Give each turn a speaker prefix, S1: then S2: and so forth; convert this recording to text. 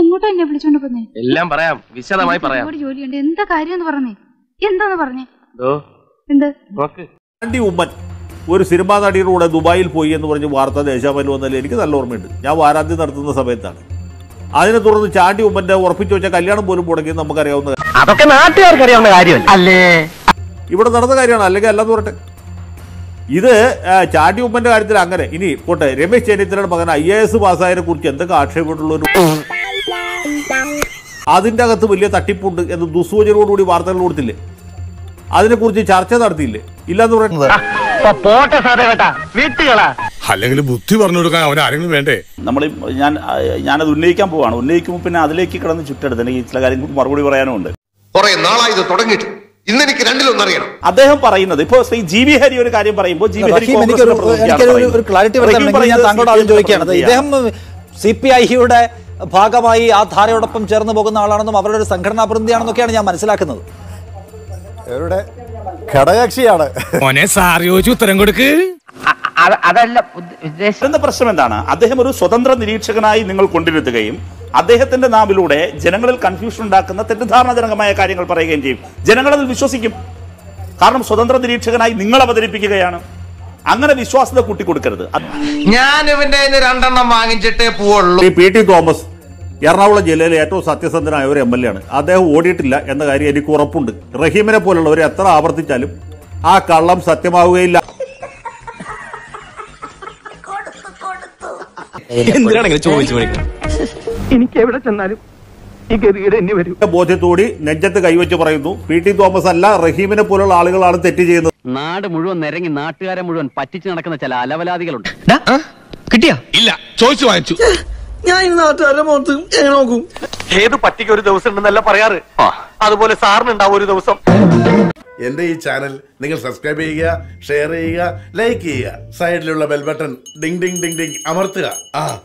S1: എങ്ങോട്ടാ എന്നെ വിളിച്ചോണ്ട് പോന്നേ?
S2: എല്ലാം പറയാം. വിശദമായി പറയാം.
S1: ഒരുപാട് ജോലിയുണ്ട് എന്താ കാര്യം എന്ന് പറഞ്ഞേ. എന്താന്ന് പറഞ്ഞേ? എന്ത്?
S3: ചാണ്ടി ഉമ്മൻ ഒരു സിനിമാ നടിയുടെ കൂടെ ദുബായിൽ പോയി എന്ന് പറഞ്ഞ് വാർത്ത ദേശാമയിൽ വന്നാലും എനിക്ക് നല്ല ഓർമ്മയുണ്ട്. ഞാൻ വാരാന്തി നടത്തുന്ന സമയത്താണ്. അതിനെ തുടർന്ന് ചാണ്ടി ഉമ്മന്റെ ഉറപ്പിച്ചു വെച്ച കല്യാണം പോലും മുടങ്ങി നമുക്കറിയാവുന്ന കാര്യം.
S2: അതൊക്കെ നാട്ടുകാർക്ക് അറിയാവുന്ന കാര്യമല്ല? അല്ലേ?
S3: ഇവിടെ നടന്ന കാര്യമാണ്. അല്ലെങ്കിൽ അല്ലെന്ന് പറയട്ടെ. ഇത് ചാണ്ടി ഉമ്മന്റെ കാര്യത്തിൽ അങ്ങനെ. ഇനി പോട്ടെ രമേശ് ചെന്നിത്തലയുടെ മകൻ ഐ എ എസ് പാസ്സായതിനെ കുറിച്ച് എന്തൊക്കെ ആക്ഷേപമുള്ള ഒരു അതിന്റെ അകത്ത് വലിയ തട്ടിപ്പുണ്ട് എന്ന് ദുസൂചനയോടുകൂടി വാർത്തകൾ കൊടുത്തില്ലേ? അതിനെക്കുറിച്ച് ചർച്ച നടത്തിയില്ലേ? ഇല്ലെന്ന് പറയുന്നത്
S2: പോട്ടെ സാറേ വീട്ടുകളാ.
S4: അല്ലെങ്കിൽ ബുദ്ധി പറഞ്ഞു കൊടുക്കാൻ അവൻ ആരെങ്കിലും വേണ്ടേ?
S5: നമ്മൾ ഞാൻ ഞാനത് ഉന്നയിക്കാൻ പോവാണ്. ഉന്നയിക്കുമ്പോൾ പിന്നെ അതിലേക്ക് കിടന്ന് ചുറ്റെടുത്ത് എനിക്ക് ചില കാര്യങ്ങൾ മറുപടി പറയാനും ഉണ്ട്
S6: കുറെ നാളായി ഇത് തുടങ്ങിയിട്ട്. ഇന്ന് എനിക്ക് രണ്ടിലൊന്നറിയണം
S5: അദ്ദേഹം പറയുന്നത് ഇപ്പോ ശ്രീ ജി വി ഹരി ഒരു കാര്യം പറയുമ്പോൾ ജി ബി ഹരി
S7: ക്ലാരിറ്റി. ഞാൻ താങ്കളോട് ചോദിക്കുകയാണ്. ഇദ്ദേഹം സി പി ഐയുടെ ഭാഗമായി ആ ധാരയോടൊപ്പം ചേർന്ന് പോകുന്ന ആളാണെന്നും അവരുടെ ഒരു സംഘടനാ പ്രതിനിധിയാണെന്നൊക്കെയാണ് ഞാൻ മനസ്സിലാക്കുന്നത്.
S4: മോനെ ചോദിച്ചു ഉത്തരം കൊടുക്ക്.
S2: അതല്ല
S5: പ്രശ്നം എന്താണ്? അദ്ദേഹം ഒരു സ്വതന്ത്ര നിരീക്ഷകനായി നിങ്ങൾ കൊണ്ടിരുത്തുകയും അദ്ദേഹത്തിന്റെ നാമിലൂടെ ജനങ്ങളിൽ കൺഫ്യൂഷൻ ഉണ്ടാക്കുന്ന തെറ്റിദ്ധാരണജനകമായ കാര്യങ്ങൾ പറയുകയും ചെയ്യും. ജനങ്ങൾ അതിൽ വിശ്വസിക്കും. കാരണം സ്വതന്ത്ര നിരീക്ഷകനായി നിങ്ങൾ അവതരിപ്പിക്കുകയാണ്. അങ്ങനെ വിശ്വാസത കൂട്ടിക്കൊടുക്കരുത്. കൊടുക്കരുത്
S6: ഞാൻ ഇവന്റെ രണ്ടെണ്ണം വാങ്ങിച്ചിട്ടേ പോവുള്ളൂ.
S3: ഈ പി ടി തോമസ് എറണാകുളം ജില്ലയിലെ ഏറ്റവും സത്യസന്ധനായ ഒരു എം എൽ എ ആണ്. അദ്ദേഹം ഓടിയിട്ടില്ല എന്ന കാര്യം എനിക്ക് ഉറപ്പുണ്ട്. റഹീമിനെ പോലുള്ളവർ എത്ര ആവർത്തിച്ചാലും ആ കള്ളം സത്യമാവുകയില്ല.
S2: എനിക്ക് എവിടെ ചെന്നാലും ഈ ഗതികേട് എന്നെ വരും.
S3: ബോധ്യത്തോടി നെഞ്ചത്ത് കൈവച്ച് പറയുന്നു. പി ടി തോമസ് അല്ല റഹീമിനെ പോലുള്ള ആളുകളാണ് തെറ്റ് ചെയ്യുന്നത്.
S8: നാട് മുഴുവൻ നിരങ്ങി നാട്ടുകാരെ മുഴുവൻ പറ്റിച്ചു നടക്കുന്ന ചില അലവലാദികളുണ്ട്.
S2: കിട്ടിയാ?
S4: ഇല്ല ചോദിച്ചു വാങ്ങിച്ചു. ഞാൻ നാട്ടുകാരുടെ മുഖത്ത് നോക്കും?
S2: ഏത് പട്ടിക്ക് ഒരു ദിവസം ഉണ്ടെന്നല്ല പറയാറ്. അതുപോലെ സാറിനുണ്ടാവും ഒരു ദിവസം.
S9: എന്റെ ഈ ചാനൽ നിങ്ങൾ സബ്സ്ക്രൈബ് ചെയ്യുക ഷെയർ ചെയ്യുക ലൈക്ക് ചെയ്യുക. സൈഡിലുള്ള bell button ding ding ding ding അമർത്തുക. ആ.